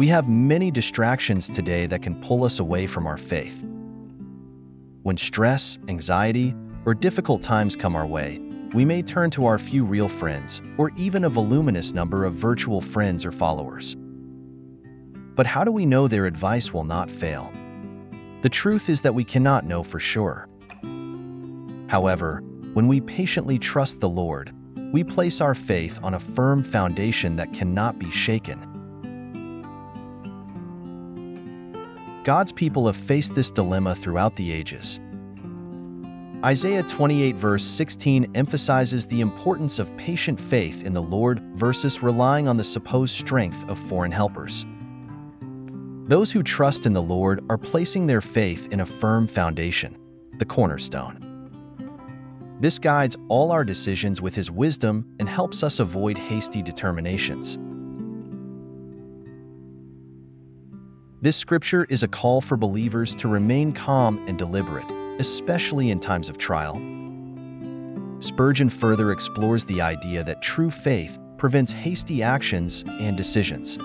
We have many distractions today that can pull us away from our faith. When stress, anxiety, or difficult times come our way, we may turn to our few real friends or even a voluminous number of virtual friends or followers. But how do we know their advice will not fail? The truth is that we cannot know for sure. However, when we patiently trust the Lord, we place our faith on a firm foundation that cannot be shaken. God's people have faced this dilemma throughout the ages. Isaiah 28 verse 16 emphasizes the importance of patient faith in the Lord versus relying on the supposed strength of foreign helpers. Those who trust in the Lord are placing their faith in a firm foundation, the cornerstone. This guides all our decisions with His wisdom and helps us avoid hasty determinations. This scripture is a call for believers to remain calm and deliberate, especially in times of trial. Spurgeon further explores the idea that true faith prevents hasty actions and decisions.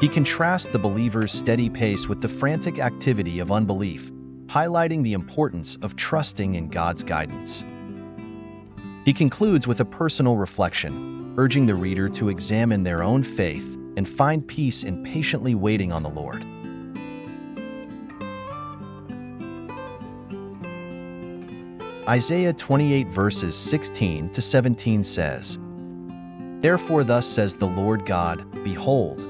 He contrasts the believer's steady pace with the frantic activity of unbelief, highlighting the importance of trusting in God's guidance. He concludes with a personal reflection, urging the reader to examine their own faith and find peace in patiently waiting on the Lord. Isaiah 28 verses 16 to 17 says, Therefore thus says the Lord God, Behold,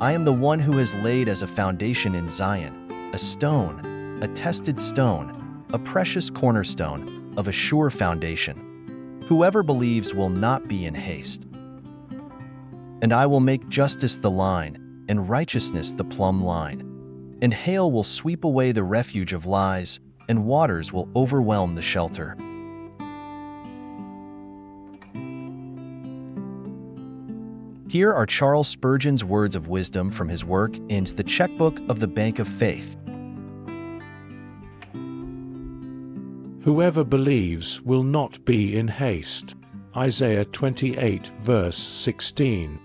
I am the one who has laid as a foundation in Zion, a stone, a tested stone, a precious cornerstone of a sure foundation. Whoever believes will not be in haste. And I will make justice the line, and righteousness the plumb line. And hail will sweep away the refuge of lies, and waters will overwhelm the shelter. Here are Charles Spurgeon's words of wisdom from his work in The Checkbook of the Bank of Faith. Whoever believes will not be in haste. Isaiah 28, verse 16.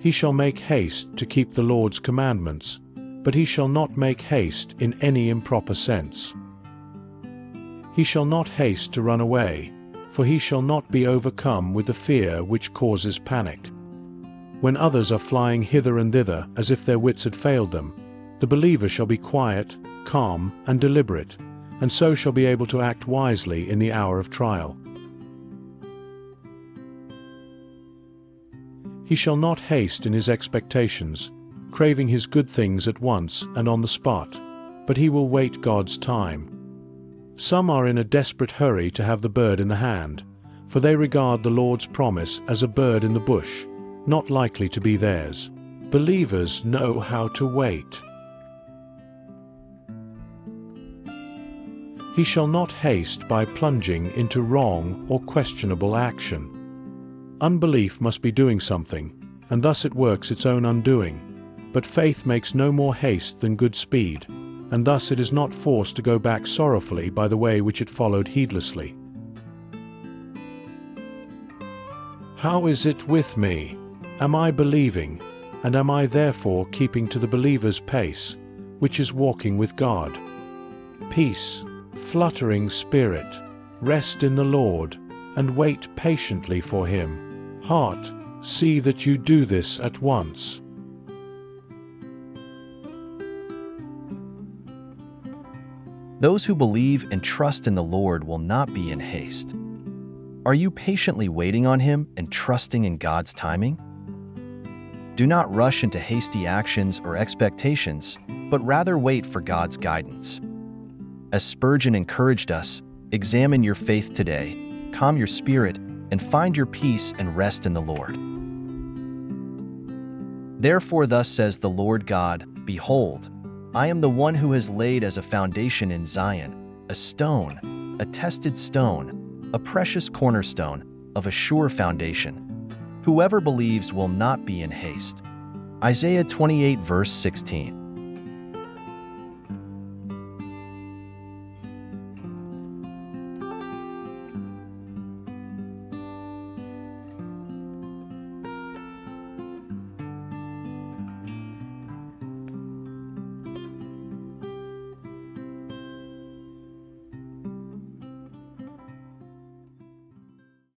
He shall make haste to keep the Lord's commandments, but he shall not make haste in any improper sense. He shall not haste to run away, for he shall not be overcome with the fear which causes panic. When others are flying hither and thither as if their wits had failed them, the believer shall be quiet, calm, and deliberate, and so shall be able to act wisely in the hour of trial. He shall not haste in his expectations, craving his good things at once and on the spot, but he will wait God's time. Some are in a desperate hurry to have the bird in the hand, for they regard the Lord's promise as a bird in the bush, not likely to be theirs. Believers know how to wait. He shall not haste by plunging into wrong or questionable action. Unbelief must be doing something, and thus it works its own undoing. But faith makes no more haste than good speed, and thus it is not forced to go back sorrowfully by the way which it followed heedlessly. How is it with me? Am I believing, and am I therefore keeping to the believer's pace, which is walking with God? Peace, fluttering spirit, rest in the Lord, and wait patiently for him. Heart, see that you do this at once. Those who believe and trust in the Lord will not be in haste. Are you patiently waiting on Him and trusting in God's timing? Do not rush into hasty actions or expectations, but rather wait for God's guidance. As Spurgeon encouraged us, examine your faith today, calm your spirit, and find your peace and rest in the Lord. Therefore, thus says the Lord God Behold, I am the one who has laid as a foundation in Zion a stone, a tested stone, a precious cornerstone of a sure foundation. Whoever believes will not be in haste. Isaiah 28, verse 16.